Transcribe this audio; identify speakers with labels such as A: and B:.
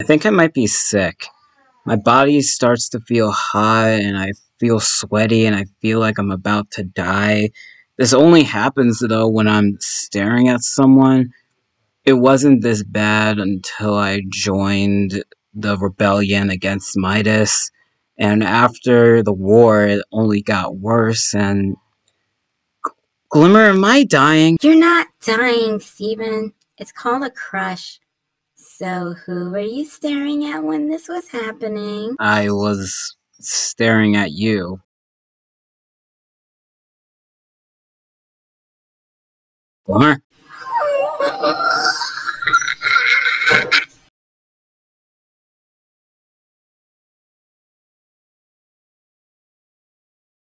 A: I think I might be sick. My body starts to feel hot and I feel sweaty and I feel like I'm about to die. This only happens though when I'm staring at someone. It wasn't this bad until I joined the rebellion against Midas. And after the war, it only got worse and. Glimmer, am I dying?
B: You're not dying, Steven. It's called a crush. So, who were you staring at when this was happening?
A: I was staring at you. Glimmer?